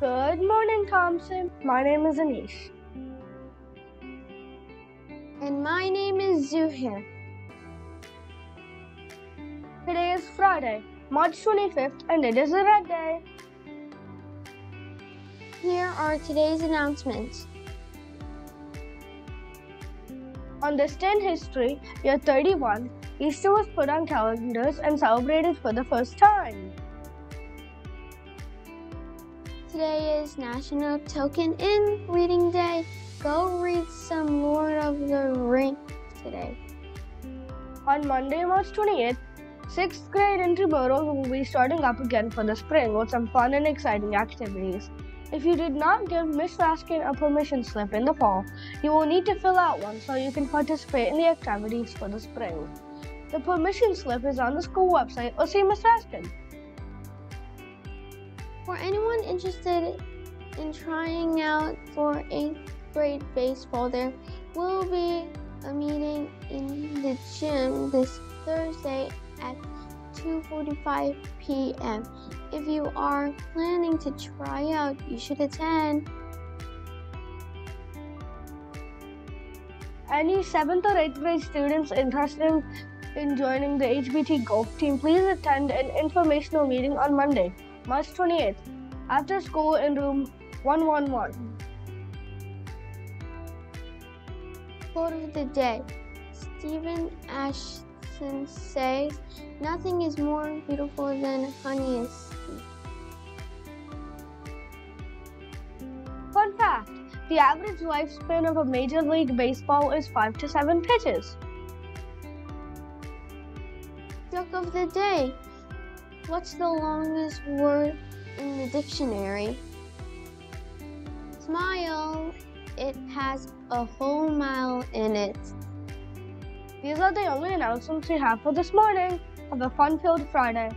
Good morning, Thompson. My name is Anish. And my name is Zuhair. Today is Friday, March 25th, and it is a red day. Here are today's announcements. On this day in history, year 31, Easter was put on calendars and celebrated for the first time. Today is National Tolkien Reading Day. Go read some Lord of the Rings today. On Monday, March 28th, 6th grade intramurals will be starting up again for the spring with some fun and exciting activities. If you did not give Miss Raskin a permission slip in the fall, you will need to fill out one so you can participate in the activities for the spring. The permission slip is on the school website or see Miss Raskin. For anyone interested in trying out for 8th grade baseball, there will be a meeting in the gym this Thursday at 2:45 p.m. If you are planning to try out, you should attend. Any 7th or 8th grade students interested in joining the HBT golf team, please attend an informational meeting on Monday, March 28th, after school in room 111. Quote of the day Stephen Ashton says, Nothing is more beautiful than honey sweet. Fun fact the average lifespan of a Major League Baseball is 5 to 7 pitches. Joke of the day What's the longest word in the dictionary? Smile. It has a whole mile in it. These are the only announcements we have for this morning. Have a fun filled Friday.